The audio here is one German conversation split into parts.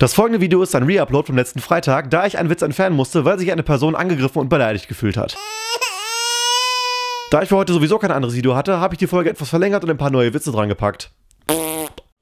Das folgende Video ist ein Reupload vom letzten Freitag, da ich einen Witz entfernen musste, weil sich eine Person angegriffen und beleidigt gefühlt hat. Da ich für heute sowieso kein anderes Video hatte, habe ich die Folge etwas verlängert und ein paar neue Witze dran gepackt.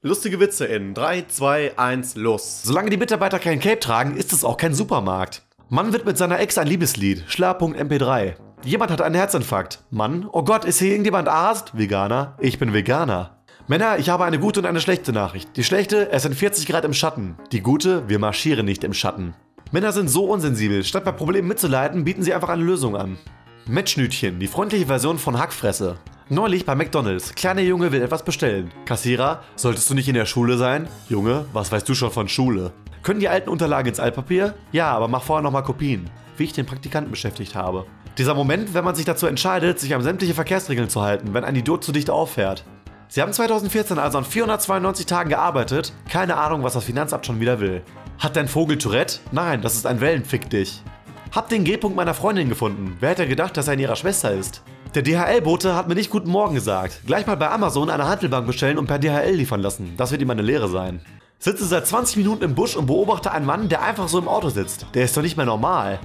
Lustige Witze in 3, 2, 1, los. Solange die Mitarbeiter kein Cape tragen, ist es auch kein Supermarkt. Mann wird mit seiner Ex ein Liebeslied. Schla.mp3. Jemand hat einen Herzinfarkt. Mann, oh Gott, ist hier irgendjemand Arzt? Veganer, ich bin Veganer. Männer, ich habe eine gute und eine schlechte Nachricht. Die schlechte, es sind 40 Grad im Schatten. Die gute, wir marschieren nicht im Schatten. Männer sind so unsensibel, statt bei Problemen mitzuleiten, bieten sie einfach eine Lösung an. Matschnütchen, die freundliche Version von Hackfresse. Neulich bei McDonalds, kleiner Junge will etwas bestellen. Kassierer, solltest du nicht in der Schule sein? Junge, was weißt du schon von Schule? Können die alten Unterlagen ins Altpapier? Ja, aber mach vorher nochmal Kopien. Wie ich den Praktikanten beschäftigt habe. Dieser Moment, wenn man sich dazu entscheidet, sich an sämtliche Verkehrsregeln zu halten, wenn ein Idiot zu dicht auffährt. Sie haben 2014 also an 492 Tagen gearbeitet. Keine Ahnung, was das Finanzamt schon wieder will. Hat dein Vogel Tourette? Nein, das ist ein Wellenfick dich. Hab den G-Punkt meiner Freundin gefunden. Wer hätte gedacht, dass er in ihrer Schwester ist? Der DHL-Bote hat mir nicht guten Morgen gesagt. Gleich mal bei Amazon eine Handelbank bestellen und per DHL liefern lassen. Das wird ihm eine Lehre sein. Sitze seit 20 Minuten im Busch und beobachte einen Mann, der einfach so im Auto sitzt. Der ist doch nicht mehr normal.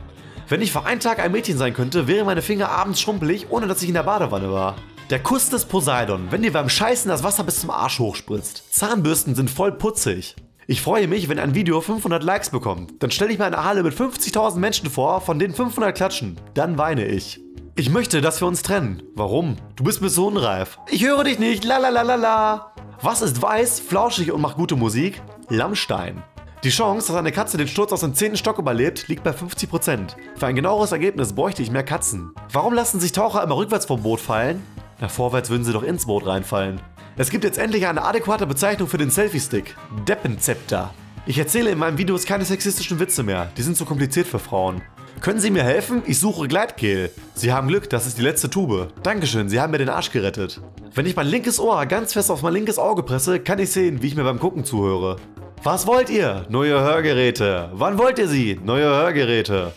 Wenn ich für einen Tag ein Mädchen sein könnte, wären meine Finger abends schrumpelig, ohne dass ich in der Badewanne war. Der Kuss des Poseidon, wenn dir beim Scheißen das Wasser bis zum Arsch hochspritzt. Zahnbürsten sind voll putzig. Ich freue mich, wenn ein Video 500 Likes bekommt. Dann stelle ich mir eine Halle mit 50.000 Menschen vor, von denen 500 klatschen. Dann weine ich. Ich möchte, dass wir uns trennen. Warum? Du bist mir so unreif. Ich höre dich nicht. La la la la la. Was ist weiß, flauschig und macht gute Musik? Lammstein. Die Chance, dass eine Katze den Sturz aus dem 10. Stock überlebt, liegt bei 50%. Für ein genaueres Ergebnis bräuchte ich mehr Katzen. Warum lassen sich Taucher immer rückwärts vom Boot fallen? Na, vorwärts würden sie doch ins Boot reinfallen. Es gibt jetzt endlich eine adäquate Bezeichnung für den Selfie-Stick. Deppenzepter. Ich erzähle in meinen Videos keine sexistischen Witze mehr, die sind zu kompliziert für Frauen. Können Sie mir helfen? Ich suche Gleitkehl. Sie haben Glück, das ist die letzte Tube. Dankeschön, Sie haben mir den Arsch gerettet. Wenn ich mein linkes Ohr ganz fest auf mein linkes Auge presse, kann ich sehen, wie ich mir beim Gucken zuhöre. Was wollt ihr? Neue Hörgeräte. Wann wollt ihr sie? Neue Hörgeräte.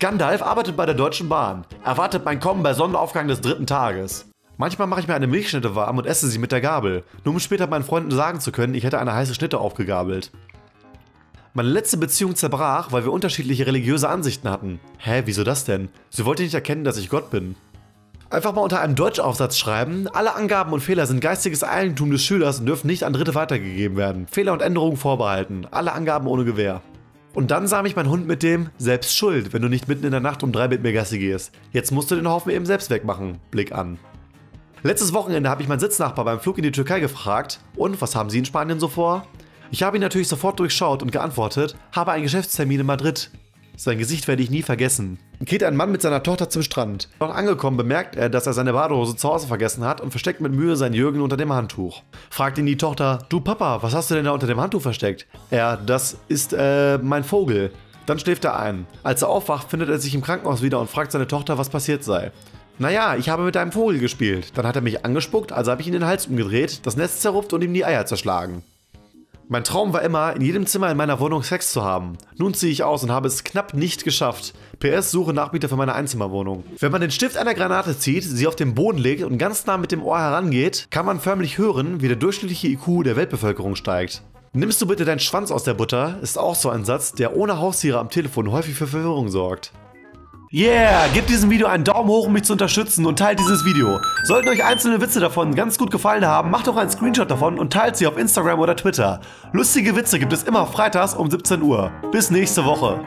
Gandalf arbeitet bei der Deutschen Bahn. Erwartet mein Kommen bei Sonnenaufgang des dritten Tages. Manchmal mache ich mir eine Milchschnitte warm und esse sie mit der Gabel, nur um später meinen Freunden sagen zu können, ich hätte eine heiße Schnitte aufgegabelt. Meine letzte Beziehung zerbrach, weil wir unterschiedliche religiöse Ansichten hatten. Hä, wieso das denn? Sie wollte nicht erkennen, dass ich Gott bin. Einfach mal unter einem Deutschaufsatz schreiben, alle Angaben und Fehler sind geistiges Eigentum des Schülers und dürfen nicht an Dritte weitergegeben werden. Fehler und Änderungen vorbehalten, alle Angaben ohne Gewähr. Und dann sah mich mein Hund mit dem Selbst schuld, wenn du nicht mitten in der Nacht um drei mit mir Gassi gehst. Jetzt musst du den Haufen eben selbst wegmachen. Blick an. Letztes Wochenende habe ich meinen Sitznachbar beim Flug in die Türkei gefragt, und was haben Sie in Spanien so vor? Ich habe ihn natürlich sofort durchschaut und geantwortet, habe einen Geschäftstermin in Madrid. Sein Gesicht werde ich nie vergessen. Geht ein Mann mit seiner Tochter zum Strand. Dort angekommen bemerkt er, dass er seine Badehose zu Hause vergessen hat und versteckt mit Mühe seinen Jürgen unter dem Handtuch. Fragt ihn die Tochter, du Papa, was hast du denn da unter dem Handtuch versteckt? Er, das ist, äh, mein Vogel. Dann schläft er ein. Als er aufwacht, findet er sich im Krankenhaus wieder und fragt seine Tochter, was passiert sei. Naja, ich habe mit einem Vogel gespielt. Dann hat er mich angespuckt, also habe ich ihn den Hals umgedreht, das Nest zerrupft und ihm die Eier zerschlagen. Mein Traum war immer, in jedem Zimmer in meiner Wohnung Sex zu haben. Nun ziehe ich aus und habe es knapp nicht geschafft. PS suche Nachbieter für meine Einzimmerwohnung. Wenn man den Stift einer Granate zieht, sie auf den Boden legt und ganz nah mit dem Ohr herangeht, kann man förmlich hören, wie der durchschnittliche IQ der Weltbevölkerung steigt. Nimmst du bitte deinen Schwanz aus der Butter, ist auch so ein Satz, der ohne Haustiere am Telefon häufig für Verwirrung sorgt. Yeah, gebt diesem Video einen Daumen hoch, um mich zu unterstützen und teilt dieses Video. Sollten euch einzelne Witze davon ganz gut gefallen haben, macht doch einen Screenshot davon und teilt sie auf Instagram oder Twitter. Lustige Witze gibt es immer freitags um 17 Uhr. Bis nächste Woche.